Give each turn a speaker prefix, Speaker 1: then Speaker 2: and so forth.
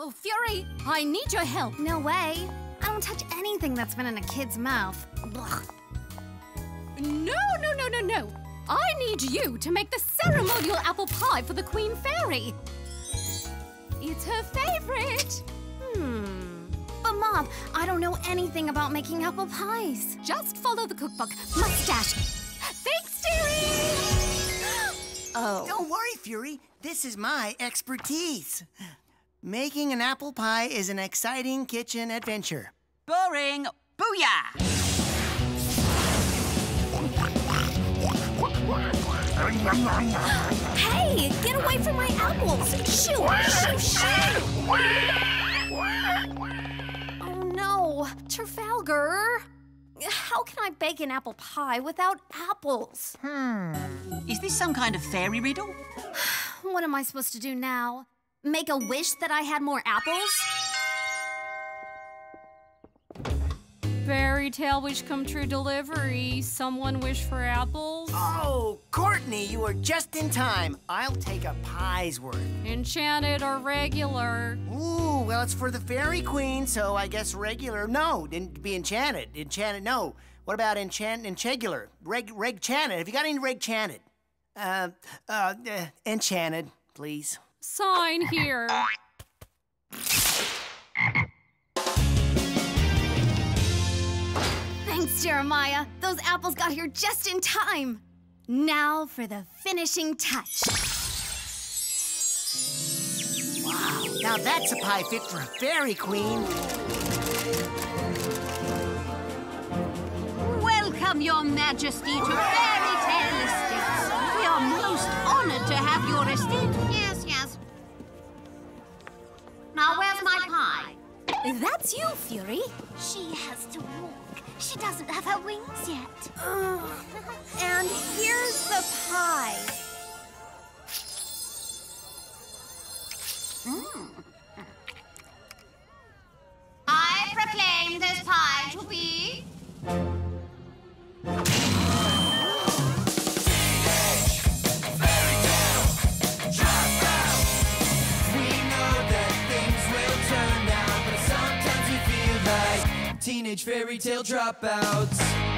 Speaker 1: Oh, Fury, I need your help.
Speaker 2: No way. I don't touch anything that's been in a kid's mouth. Blah.
Speaker 1: No, no, no, no, no. I need you to make the ceremonial apple pie for the Queen Fairy. It's her favorite.
Speaker 2: Hmm. But Mom, I don't know anything about making apple pies.
Speaker 1: Just follow the cookbook. Mustache. Thanks, dearie.
Speaker 2: Oh.
Speaker 3: Don't worry, Fury. This is my expertise. Making an apple pie is an exciting kitchen adventure.
Speaker 4: Boring. Booyah!
Speaker 2: Hey, get away from my apples! Shoo! Shoo! Shoo! Oh no, Trafalgar! How can I bake an apple pie without apples? Hmm.
Speaker 4: Is this some kind of fairy riddle?
Speaker 2: What am I supposed to do now? Make a wish that I had more apples?
Speaker 1: Fairy tale wish come true delivery. Someone wish for apples.
Speaker 3: Oh, Courtney, you are just in time. I'll take a pie's worth.
Speaker 1: Enchanted or regular.
Speaker 3: Ooh, well, it's for the fairy queen, so I guess regular. No, didn't be enchanted. Enchanted, no. What about enchant, enchegular? Reg, reg chanted. Have you got any reg chanted? Uh, uh, uh, enchanted, please.
Speaker 1: Sign here.
Speaker 2: Thanks, Jeremiah. Those apples got here just in time. Now for the finishing touch.
Speaker 3: Wow, now that's a pie fit for a fairy queen.
Speaker 5: Welcome, Your Majesty, to Fairy Tale Estates. We are most honored to have
Speaker 2: That's you, Fury.
Speaker 6: She has to walk. She doesn't have her wings yet.
Speaker 2: And here's the pie.
Speaker 5: I proclaim this pie to be.
Speaker 7: Teenage fairy tale dropouts.